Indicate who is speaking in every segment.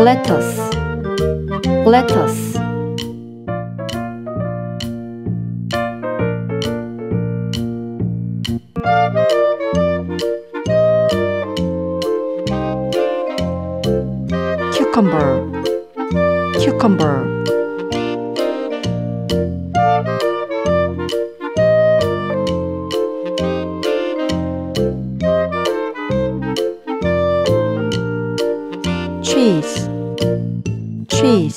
Speaker 1: lettuce lettuce cucumber. Cucumber cheese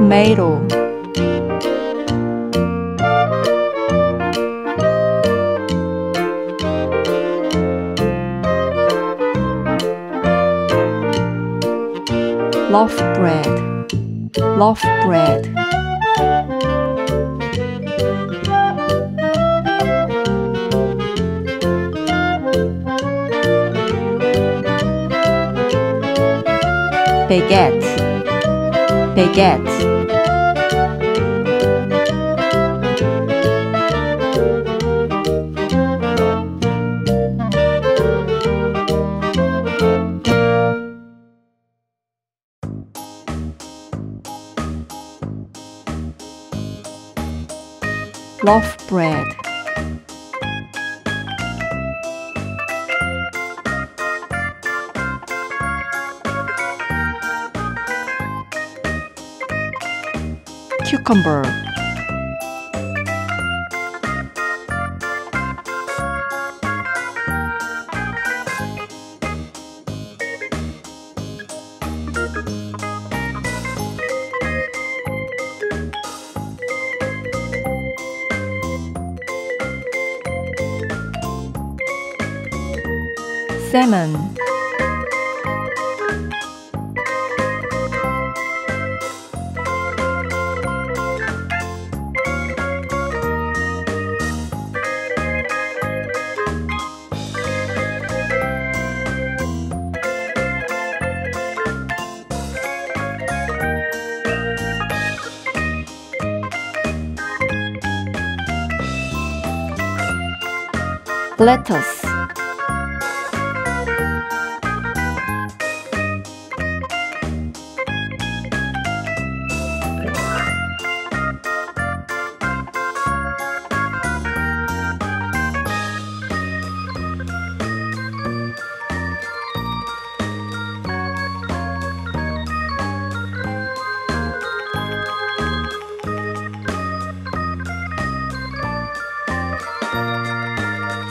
Speaker 1: tomato. Loaf bread. Loaf bread. Baguette baguette loaf bread. Cucumber salmon lettuce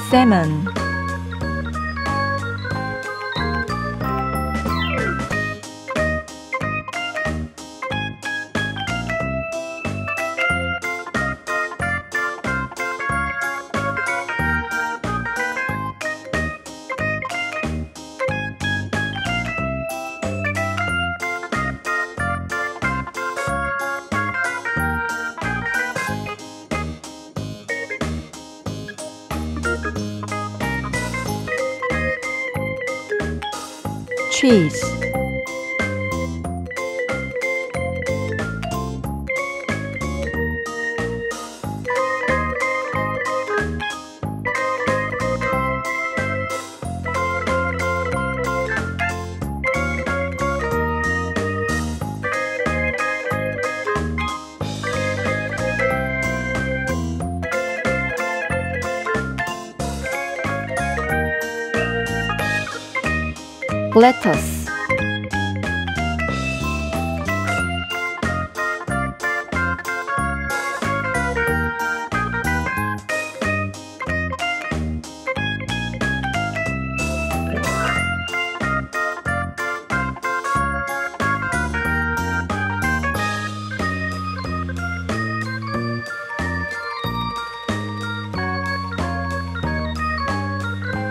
Speaker 1: salmon cheese lettuce.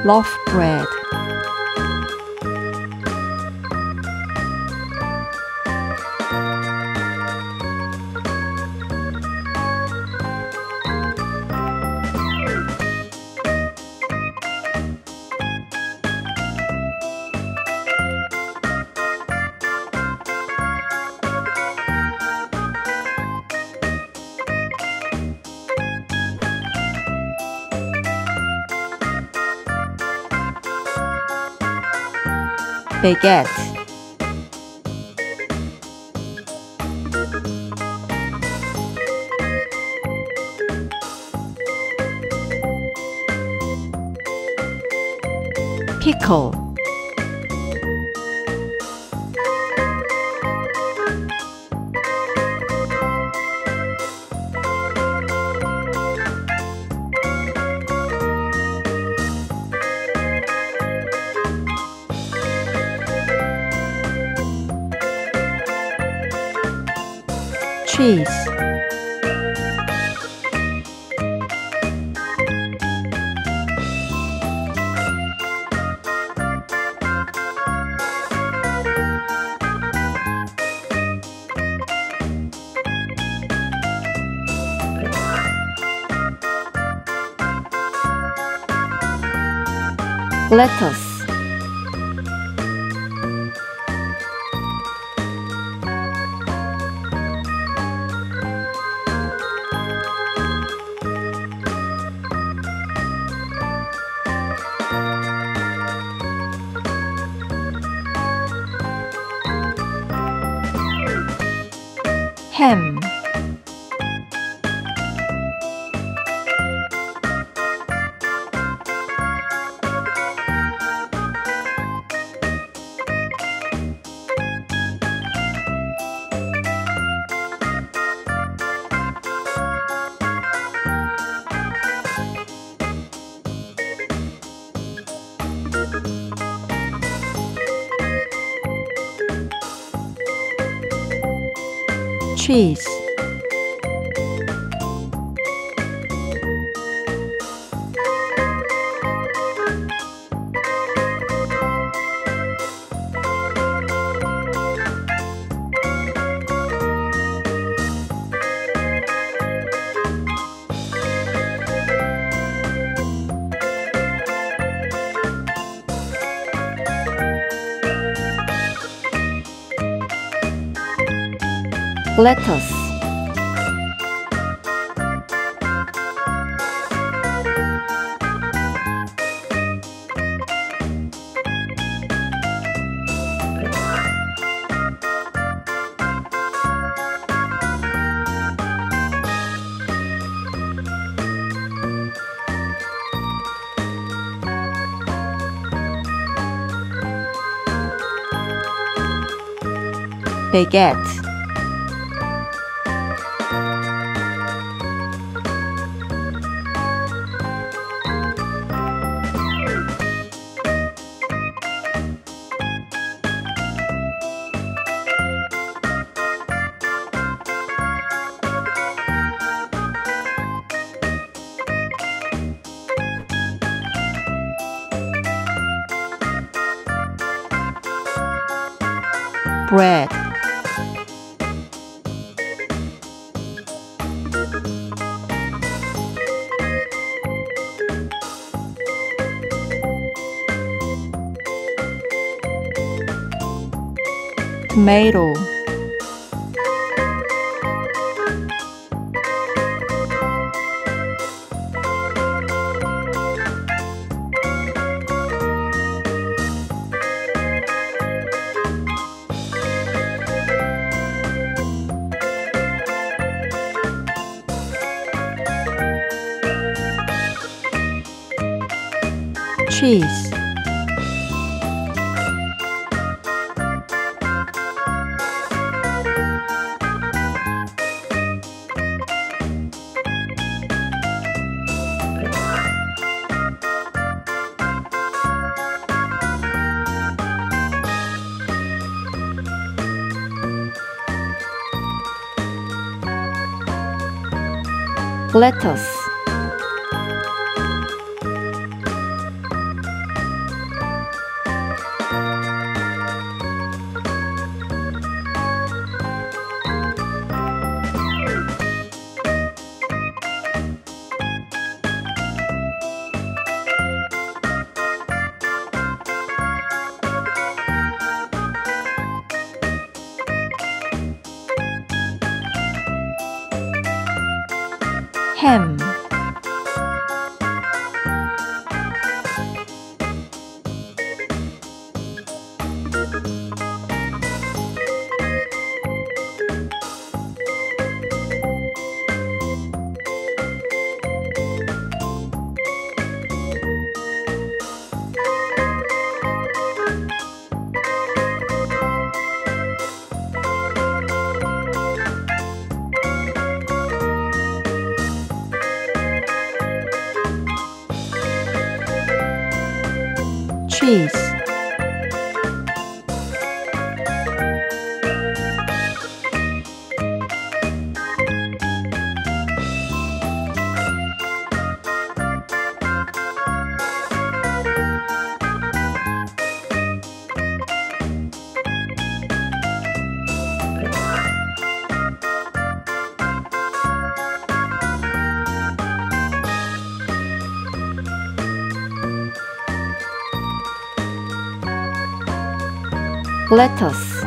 Speaker 1: loaf bread. Baguette, pickle, lettuce, cheese, lettuce, baguette, bread, tomato, cheese, lettuce, 햄 lettuce, bread,